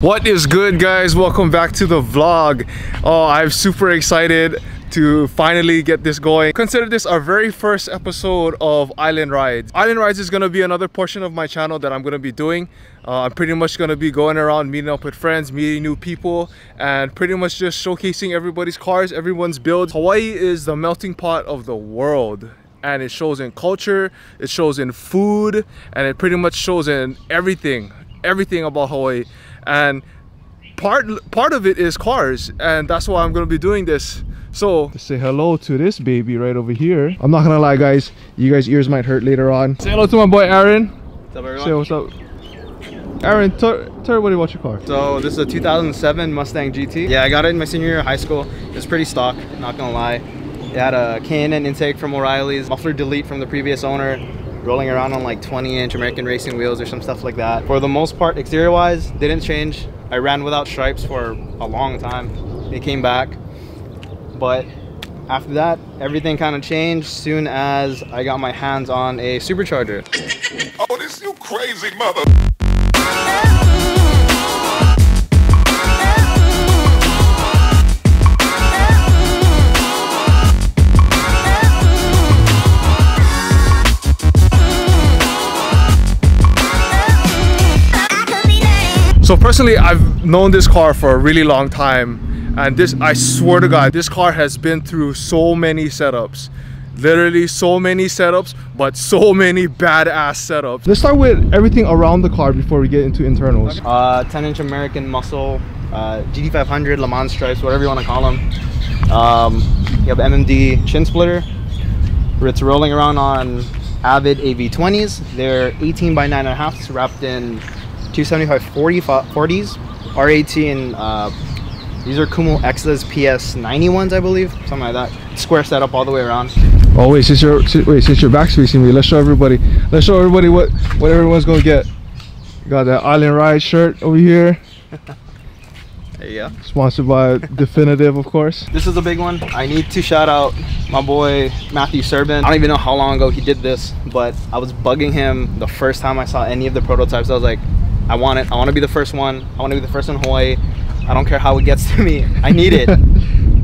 What is good guys? Welcome back to the vlog. Oh, I'm super excited to finally get this going. Consider this our very first episode of Island Rides. Island Rides is gonna be another portion of my channel that I'm gonna be doing. Uh, I'm pretty much gonna be going around meeting up with friends, meeting new people, and pretty much just showcasing everybody's cars, everyone's builds. Hawaii is the melting pot of the world and it shows in culture, it shows in food, and it pretty much shows in everything, everything about Hawaii and part part of it is cars and that's why I'm gonna be doing this so to say hello to this baby right over here I'm not gonna lie guys you guys ears might hurt later on say hello to my boy Aaron what's up everyone say what's up Aaron, tell, tell everybody about your car. So this is a 2007 Mustang GT. Yeah, I got it in my senior year of high school. It's pretty stock, not gonna lie. It had a K&N intake from O'Reilly's, muffler delete from the previous owner, rolling around on like 20 inch American racing wheels or some stuff like that. For the most part, exterior wise, didn't change. I ran without stripes for a long time. It came back. But after that, everything kind of changed soon as I got my hands on a supercharger. oh, this you crazy mother. So personally, I've known this car for a really long time. And this, I swear to God, this car has been through so many setups. Literally so many setups, but so many badass setups. Let's start with everything around the car before we get into internals. Uh, 10 inch American muscle, uh, GT500, Le Mans stripes, whatever you want to call them. Um, you have MMD chin splitter. It's rolling around on Avid AV20s. They're 18 by 9.5 wrapped in 275 40 40s R18 uh, these are Kumho Ecsta PS 91s I believe something like that. Square setup all the way around. Oh wait since you're wait since you're back facing me let's show everybody let's show everybody what what everyone's gonna get. Got that Island Ride shirt over here. There you go. Sponsored by Defynitive of course. This is a big one. I need to shout out my boy Matthew Serbin I don't even know how long ago he did this but I was bugging him the first time I saw any of the prototypes. I was like I want it. I want to be the first one. I want to be the first in Hawaii. I don't care how it gets to me. I need it.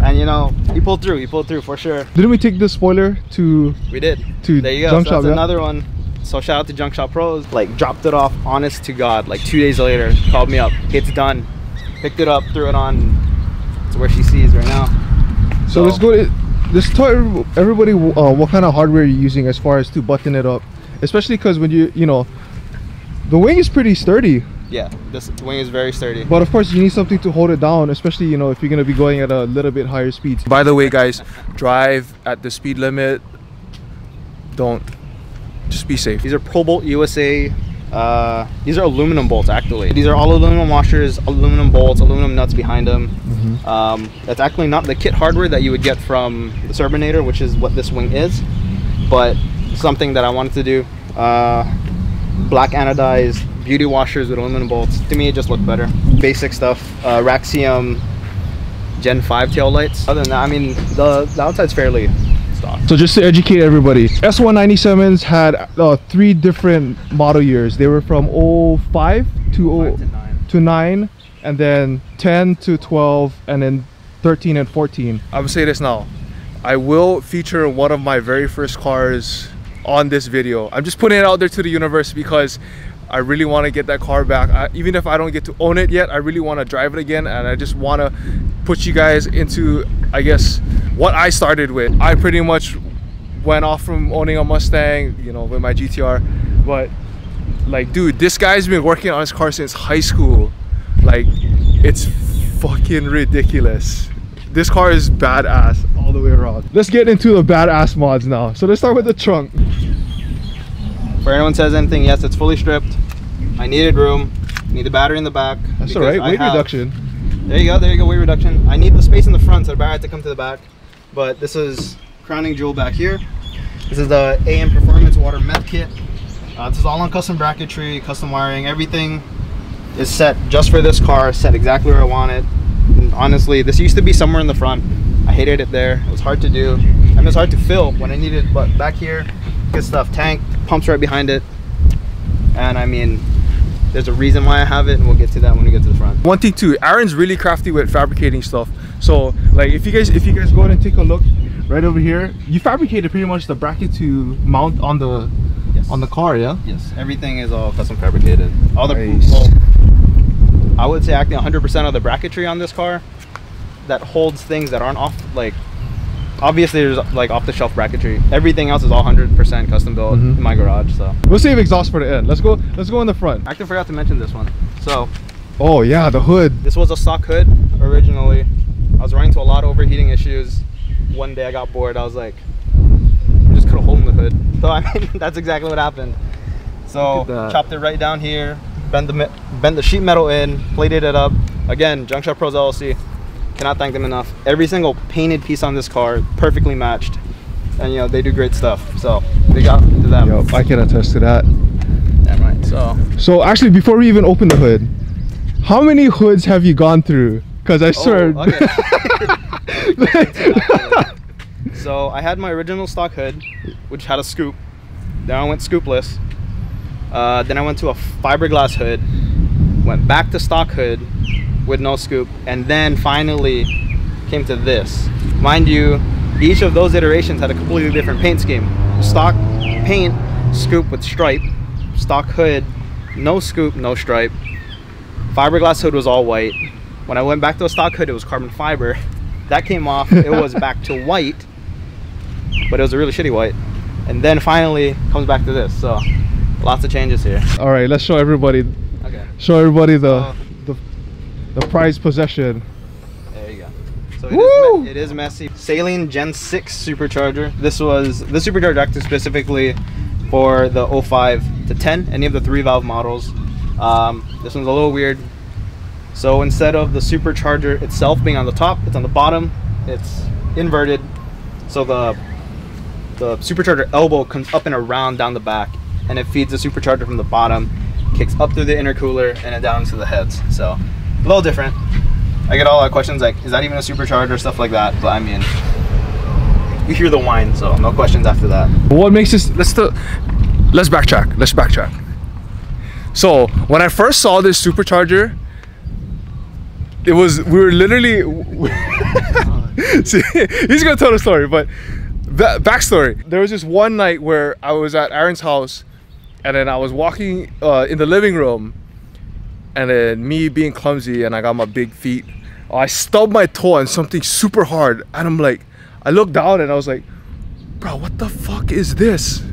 and you know, he pulled through. He pulled through for sure. Didn't we take the spoiler to? We did. To there you go. Junk so Shop, yeah? another one. So shout out to Junk Shop Pros. Like dropped it off, honest to God. Like two days later, called me up. It's done. Picked it up, threw it on. It's where she sees right now. So, so let's go. To, let's tell everybody uh, what kind of hardware you're using as far as to button it up, especially because when you you know the wing is pretty sturdy. Yeah, this wing is very sturdy. But of course, you need something to hold it down, especially you know if you're gonna be going at a little bit higher speeds. By the way, guys, drive at the speed limit. Don't. Just be safe. These are ProBolt USA. Uh, these are aluminum bolts actually. These are all aluminum washers, aluminum bolts, aluminum nuts behind them. Mm -hmm. um, that's actually not the kit hardware that you would get from the Surbinator, which is what this wing is, but something that I wanted to do. Uh, black anodized beauty washers with aluminum bolts. To me, it just looked better. Basic stuff. Uh, Raxiom Gen 5 tail lights. Other than that, I mean, the, the outside's fairly stock. So just to educate everybody, S197s had uh, three different model years. They were from 05 to, 9. to 9, and then 10 to 12, and then 13 and 14. I will say this now. I will feature one of my very first cars on this video. I'm just putting it out there to the universe because I really want to get that car back. I, even if I don't get to own it yet, I really want to drive it again and I just want to put you guys into, I guess, what I started with. I pretty much went off from owning a Mustang, you know, with my GTR, but like, dude, this guy's been working on his car since high school. Like, it's fucking ridiculous. This car is badass all the way around. Let's get into the badass mods now. So let's start with the trunk. For anyone says anything, yes, it's fully stripped. I needed room. I Need the battery in the back. That's all right. Weight have, reduction. There you go. There you go. Weight reduction. I need the space in the front so the battery had to come to the back. But this is crowning jewel back here. This is the AM Performance Water Meth Kit. Uh, this is all on custom bracketry, custom wiring. Everything is set just for this car. Set exactly where I want it honestly this used to be somewhere in the front i hated it there it was hard to do and it was hard to fill when i needed but back here good stuff tank pumps right behind it and i mean There's a reason why I have it, and we'll get to that when we get to the front. One thing too, Aaron's really crafty with fabricating stuff. So like if you guys if you guys go ahead and take a look right over here, you fabricated pretty much the bracket to mount on the Yes. on the car, yeah? Yes, everything is all custom fabricated. All the Nice. well, I would say actually 100% of the bracketry on this car that holds things that aren't off like obviously there's like off the shelf bracketry. Everything else is all 100% custom built Mhm. in my garage. So We'll save exhaust for the end. Let's go let's go in the front. I actually forgot to mention this one. So Oh yeah, the hood. this was a stock hood originally. I was running into a lot of overheating issues. One day I got bored. I was like, just cut a hole in the hood. So I mean, that's exactly what happened. So Look at that. chopped it right down here, bent the bent the sheet metal in, plated it up. Again, Junk Shop Pros LLC. Cannot thank them enough. Every single painted piece on this car perfectly matched, and you know they do great stuff. So big up to them. Yup, I can attest to that. Damn right. So So actually before we even open the hood, how many hoods have you gone through? Cause I oh, swear Oh, So I had my original stock hood, which had a scoop. Then I went scoopless. Uh, then I went to a fiberglass hood. Went back to stock hood with no scoop, and then finally came to this. Mind you, each of those iterations had a completely different paint scheme. Stock paint, scoop with stripe. Stock hood, no scoop, no stripe. Fiberglass hood was all white. When I went back to a stock hood, it was carbon fiber. That came off. It was back to white, but it was a really shitty white. And then finally comes back to this. So lots of changes here. All right, let's show everybody Okay, show everybody the Uh, the, the prized possession. there you go. So it Woo! is, it is messy. Saleen Gen 6 supercharger. This was the supercharger acted specifically for the 05 to 10, any of the three valve models. Um, this one's a little weird. So instead of the supercharger itself being on the top, it's on the bottom. It's inverted. So the the supercharger elbow comes up and around down the back, and it feeds the supercharger from the bottom, kicks up through the intercooler, and then down to the heads. So a little different. I get all lot questions like, is that even a supercharger, stuff like that. But I mean, you hear the whine, so no questions after that. What makes this let's let's backtrack. Let's backtrack. So when I first saw this supercharger, it was we were literally See, he's gonna tell the story, but backstory. There was this one night where I was at Aaron's house, and then I was walking uh, in the living room, and then me being clumsy, and I got my big feet. I stubbed my toe on something super hard, and I'm like, I looked down and I was like, bro, what the fuck is this?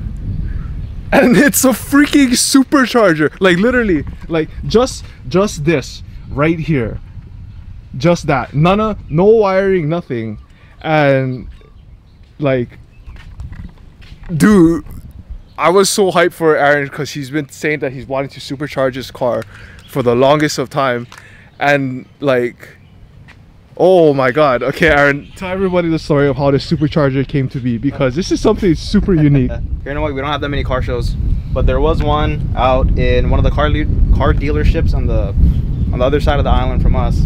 And it's a freaking supercharger. Like literally, like just just this right here. Just that. None of no wiring, nothing. And like dude, I was so hyped for Aaron because he's been saying that he's wanting to supercharge his car for the longest of time. And like Oh my god. Okay, Aaron, tell everybody the story of how the supercharger came to be because this is something super unique. you know what? we don't have that many car shows, but there was one out in one of the car car dealerships on the on the other side of the island from us,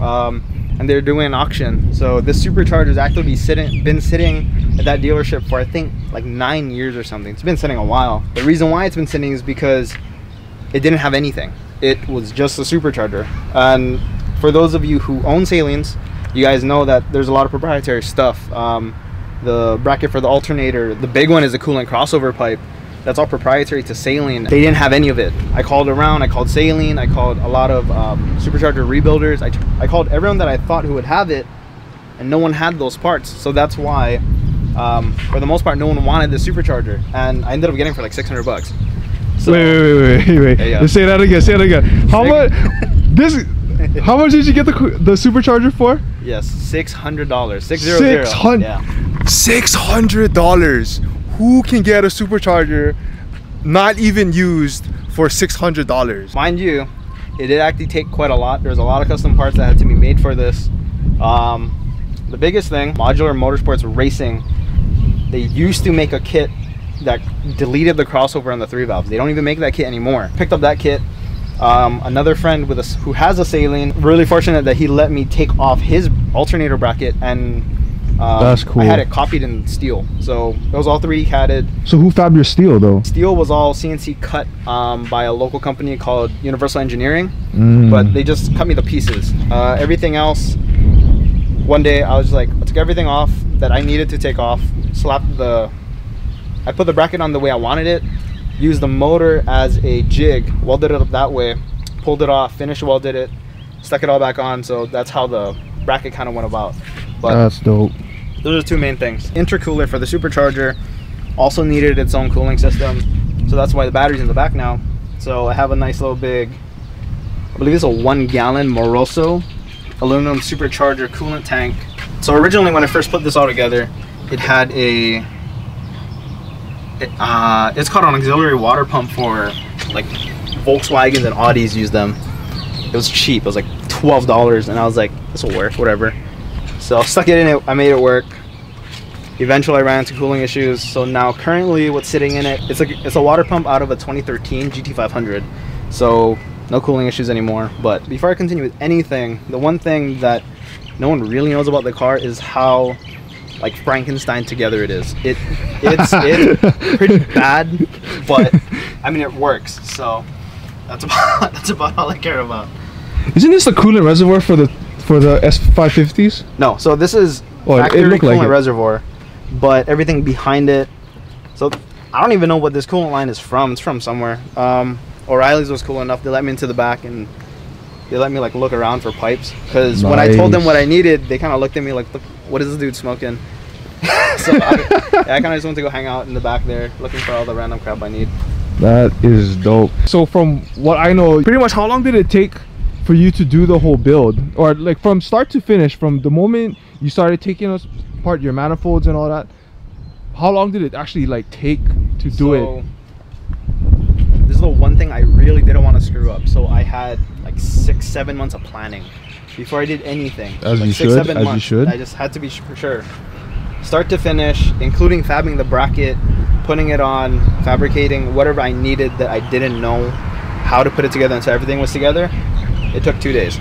um, and they're doing an auction. So this supercharger has actually sitting been sitting at that dealership for I think like nine years or something. It's been sitting a while. The reason why it's been sitting is because it didn't have anything. It was just a supercharger. And for those of you who own Saleens, you guys know that there's a lot of proprietary stuff. Um, the bracket for the alternator, the big one is a coolant crossover pipe. That's all proprietary to Saleen. They didn't have any of it. I called around. I called Saleen. I called a lot of um, supercharger rebuilders. I, I called everyone that I thought who would have it, and no one had those parts. So that's why, um, for the most part, no one wanted the supercharger, and I ended up getting it for like 600 bucks. So, wait, wait, wait, wait, wait. Yeah, yeah. Let's say that again. Say that again. How much? This. How much did you get the the supercharger for? Yes, six hundred dollars. Six zero zero. Six hun- Yeah. Six hundred dollars. Who can get a supercharger, not even used for six hundred dollars? Mind you, it did actually take quite a lot. There's a lot of custom parts that had to be made for this. Um, the biggest thing, Modular Motorsports Racing, they used to make a kit that deleted the crossover on the three valves. They don't even make that kit anymore. Picked up that kit. Um, another friend with us who has a Saleen, really fortunate that he let me take off his alternator bracket and Um, That's cool. I had it copied in steel, so it was all 3D catted. So who fabbed your steel though? Steel was all CNC cut um, by a local company called Universal Engineering, Mm. but they just cut me the pieces. Uh, everything else, one day I was like, I took everything off that I needed to take off, slapped the, I put the bracket on the way I wanted it, used the motor as a jig, welded it up that way, pulled it off, finished welded it, stuck it all back on. So that's how the bracket kind of went about. But That's dope. Those are the two main things. Intercooler for the supercharger also needed its own cooling system. So that's why the battery's in the back now. So I have a nice little big, I believe it's a one gallon Moroso aluminum supercharger coolant tank. So originally when I first put this all together, it had a, it, uh, it's called an auxiliary water pump for like Volkswagens and Audis use them. It was cheap, it was like $12 and I was like, this will work, whatever. So I stuck it in it, I made it work. Eventually I ran into cooling issues. So now currently what's sitting in it, it's a, it's a water pump out of a 2013 GT500. So no cooling issues anymore. But before I continue with anything, the one thing that no one really knows about the car is how like Frankenstein together it is. It it's it's pretty bad, but I mean it works. So that's about that's about all I care about. Isn't this the coolant reservoir for the for the S550s? No, so this is Oh, it- it factory like coolant it. reservoir, but everything behind it. So I don't even know what this coolant line is from. It's from somewhere. Um, O'Reilly's was cool enough. They let me into the back and they let me like look around for pipes. Because when I told them what I needed, they kind of looked at me like, "Look, "What is this dude smoking?" so I, yeah, I kind of just went to go hang out in the back there, looking for all the random crap I need. That is dope. So from what I know, pretty much how long did it take for you to do the whole build? Or like from start to finish, from the moment you started taking apart your manifolds and all that, how long did it actually like take to do it? So, This is the one thing I really didn't want to screw up. So I had like six, seven months of planning before I did anything. As like you six, should, seven as you should. I just had to be for sure. Start to finish, including fabbing the bracket, putting it on, fabricating whatever I needed that I didn't know how to put it together until everything was together. It took two days.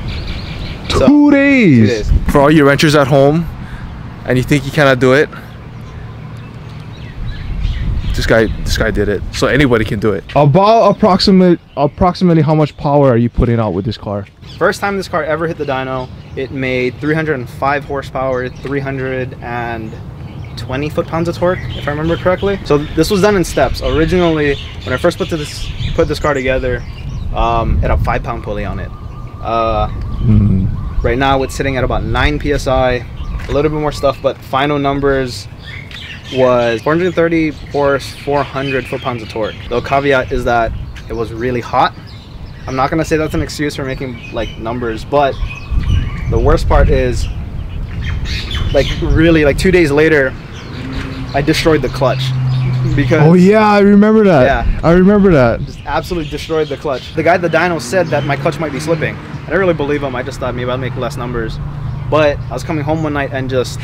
So- Two days. Two days. For all your renters at home, and you think you cannot do it, this guy, this guy did it. So anybody can do it. About approximate, approximately how much power are you putting out with this car? First time this car ever hit the dyno, it made 305 horsepower, 320 foot-pounds of torque, if I remember correctly. So this was done in steps. Originally, when I first put this put this car together, um, it had a five-pound pulley on it. Uh, Mm. right now, it's sitting at about nine psi, a little bit more stuff, but final numbers was 430 horse, 400 foot-pounds of torque. The caveat is that it was really hot. I'm not gonna say that's an excuse for making like numbers, but the worst part is like really like two days later, I destroyed the clutch because Oh yeah, I remember that. Yeah. I remember that. just absolutely destroyed the clutch. The guy at the dyno said that my clutch might be slipping. I didn't really believe him. I just thought maybe I'll make less numbers. But I was coming home one night and just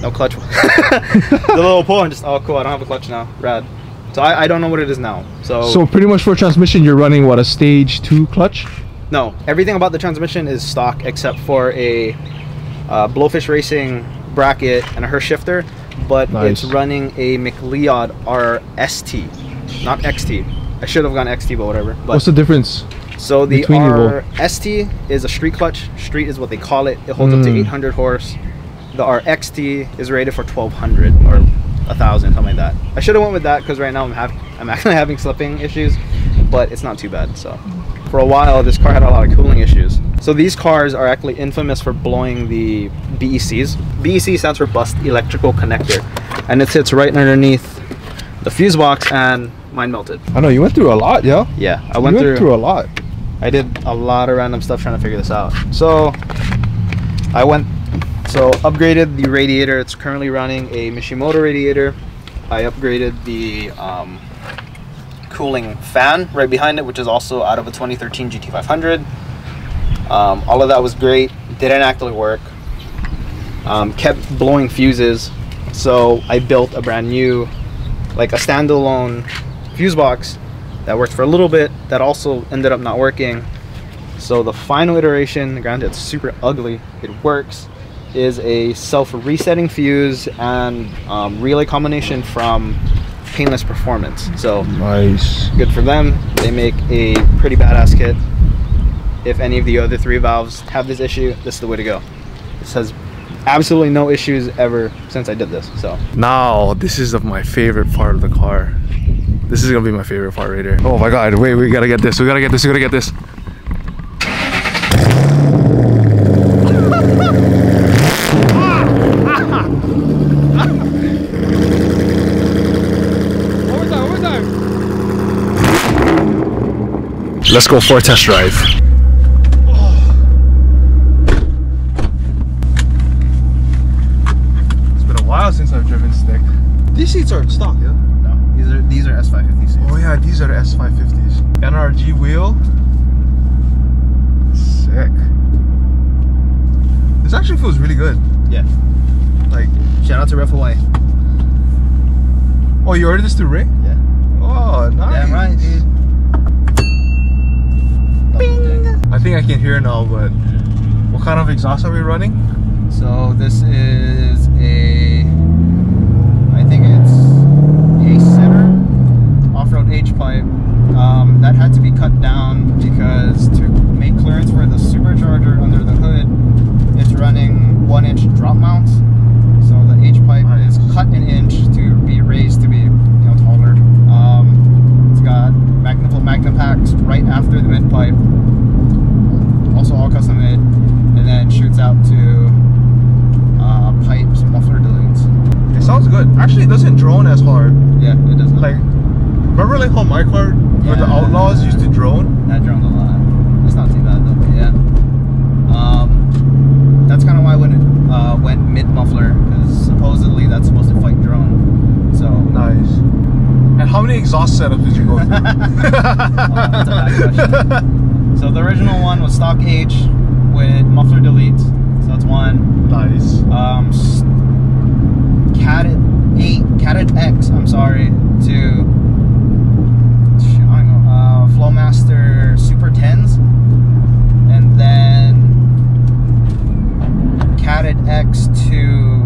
no clutch. the little pull and just oh cool, I don't have a clutch now. Rad. So I, I don't know what it is now. So, So pretty much for transmission, you're running what a stage two clutch. no, everything about the transmission is stock except for a uh, Blowfish Racing bracket and a Hurst shifter, but Nice. it's running a McLeod RST, not XT. I should have gone XT, but whatever. But What's the difference? So the. RST is a street clutch. Street is what they call it. It holds up to Mm. 800 horse. The RXT is rated for 1200 or 1000, something like that. I should have went with that because right now I'm have I'm actually having slipping issues, but it's not too bad. So for a while this car had a lot of cooling issues. So these cars are actually infamous for blowing the BECs. BEC stands for bussed electrical connector, and it sits right underneath the fuse box, and mine melted. I know you went through a lot, yeah. Yeah, I You went, through a lot. I did a lot of random stuff trying to figure this out. So I went, so upgraded the radiator. It's currently running a Mishimoto radiator. I upgraded the um, cooling fan right behind it, which is also out of a 2013 GT500. Um, all of that was great. Didn't actually work. Um, kept blowing fuses. So I built a brand new, like a standalone fuse box that worked for a little bit. That also ended up not working. So the final iteration, granted it's super ugly, it works. is a self-resetting fuse and um, relay combination from Painless Performance. So Nice. good for them. They make a pretty badass kit. If any of the other three valves have this issue, this is the way to go. This has absolutely no issues ever since I did this. So Now, this is of my favorite part of the car. This is gonna be my favorite part right here. Oh my god, wait, we gotta get this, we gotta get this, we gotta get this. Let's go for a test drive. It's been a while since I've driven stick. These seats are stock, yeah? no, these are these are S550s. Oh yeah, these are S550s. NRG wheel. Sick. This actually feels really good. Yeah. Like, Shout out to Ref Hawaii. oh, you ordered this through Ray? Yeah. Oh, nice. Damn right, dude. I think I can hear now, but what kind of exhaust are we running? So this is a, I think it's a center off-road H pipe um, that had to be cut down because to make clearance for the supercharger under the hood, it's running one-inch drop mounts. So the H pipe Nice. is cut an inch to be raised to be you know taller. Um, it's got Magnaflow Magna packs right after the mid pipe, also all custom made, and then shoots out to uh, pipes, muffler deletes. It sounds good. Actually, it doesn't drone as hard. Yeah, it does. Like, remember like how my car, where the Yeah. Outlaws used to drone? that drones a lot. It's not too bad though, but yeah. Um, that's kind of why when it uh, went mid muffler, because supposedly that's supposed to fight drone. So Nice. And how many exhaust setups did you go through? uh, that's a bad So the original one was stock H with muffler deletes. So that's one. nice. um, Cadet 8, catted X, I'm sorry, to sh- I don't know, uh, Flowmaster Super 10s, and then catted X to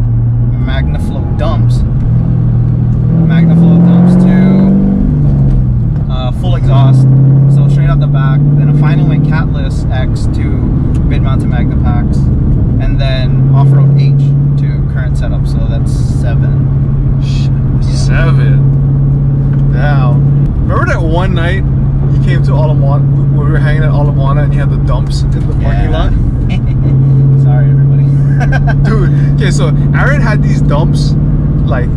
Magnaflow dumps, Magnaflow full exhaust, so straight out the back, then I finally went Catless X to mid mounted Magna packs, and then off road H to current setup, so that's seven. Seven. Now, Remember that one night you came to Ala Moana, we were hanging at Ala Moana and you had the dumps in the parking lot? Sorry, everybody. Dude, okay, so Aaron had these dumps, like,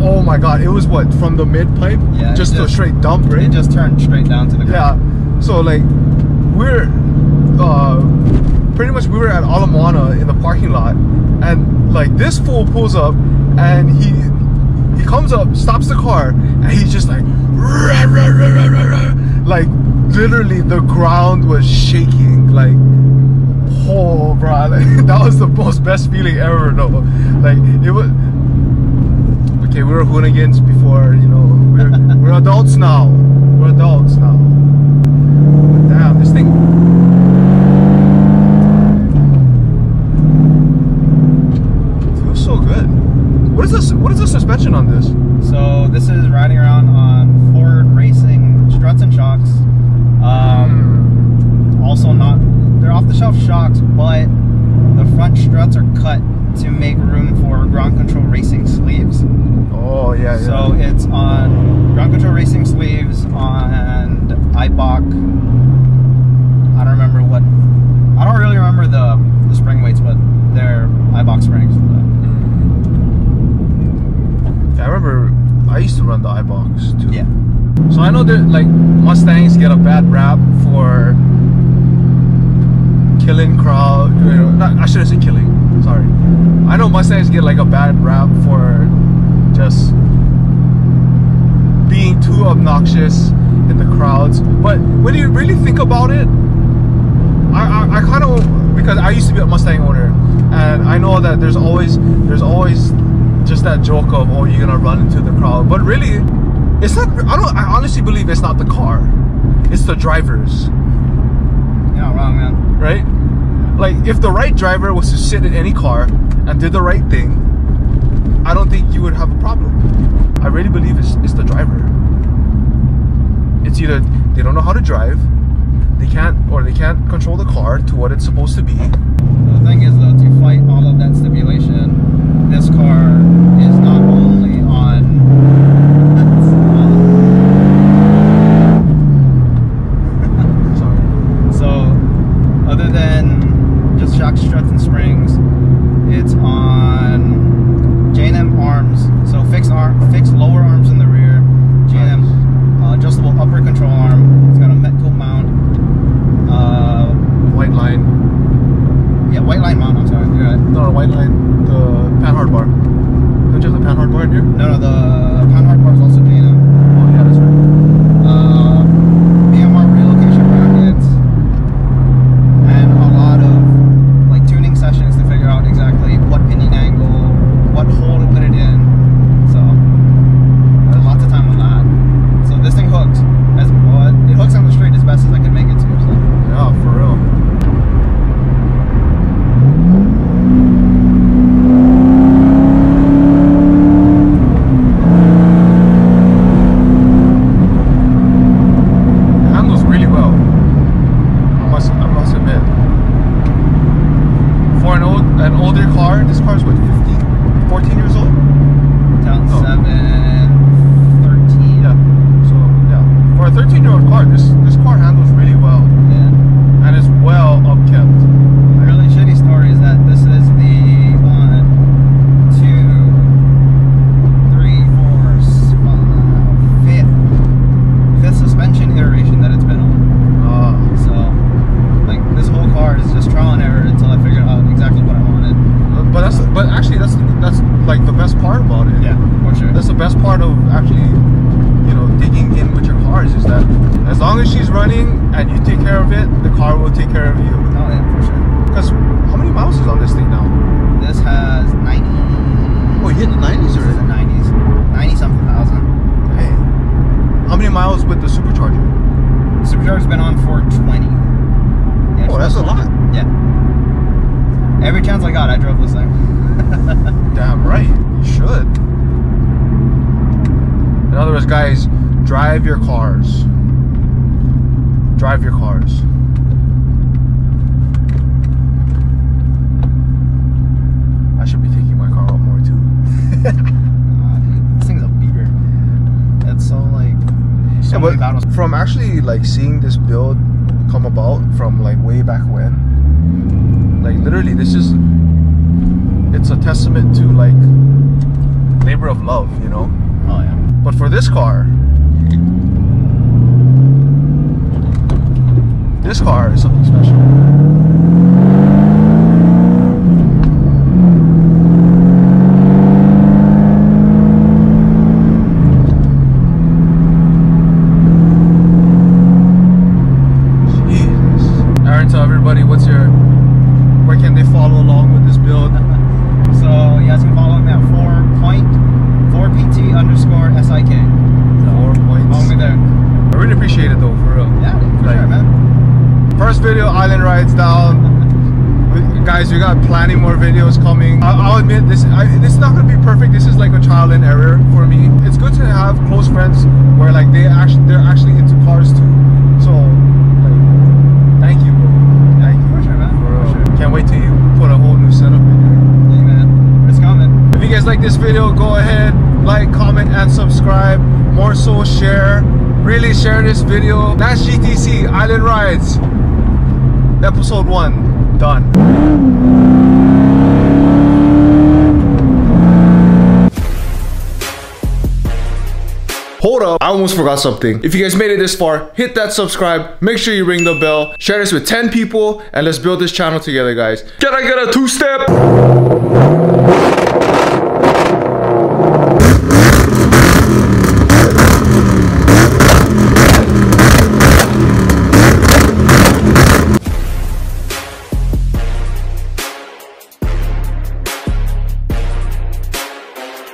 oh my god, it was what, from the mid pipe? Yeah, it Just a straight dump, right? It just turned straight down to the ground. Yeah. So like we're uh pretty much we were at Ala Moana in the parking lot and like this fool pulls up and he he comes up, stops the car, and he's just like "Rah, rah, rah, rah, rah, rah." like literally the ground was shaking like oh bro like, that was the most best feeling ever though like it was okay we were hoonigans before you know we're we're adults now. We're adults now but damn this thing feels so good what is this what is the suspension on this So this is riding around on Ford Racing struts and shocks. Um, also not they're off the shelf shocks, but the front struts are cut to make room for ground control racing sleeves. oh yeah yeah So it's on ground control racing sleeves on Eibach. I don't remember what. I don't really remember the the spring weights, but they're Eibach springs. Yeah, I remember I used to run the Eibachs too. Yeah. So I know that like Mustangs get a bad rap for killing crowd. You know, not, I shouldn't say killing. Sorry. I know Mustangs get like a bad rap for just being too obnoxious in the crowds. But when you really think about it, I, I, I kind of because I used to be a Mustang owner, and I know that there's always there's always just that joke of oh you're gonna run into the crowd, but really, it's not. I don't. I honestly believe it's not the car, it's the drivers, You're not wrong, man. right? like if the right driver was to sit in any car and did the right thing, I don't think you would have a problem. I really believe it's, it's the driver. It's either they don't know how to drive, they can't, or they can't control the car to what it's supposed to be. The thing is, forgot I drove this thing. Damn right, you should. In other words, guys, drive your cars. Drive your cars. I should be taking my car up more too. this thing's a beater. So like. So yeah, from actually like seeing this build come about from like way back when, like literally, this is it's a testament to like labor of love, you know. Oh yeah. But for this car, this car is something special. like this video, go ahead, like, comment, and subscribe. More so, share. Really share this video. That's GTC Island Rides, episode one, done. Hold up, I almost forgot something. If you guys made it this far, hit that subscribe, make sure you ring the bell, share this with 10 people, and let's build this channel together, guys. Can I get a two-step?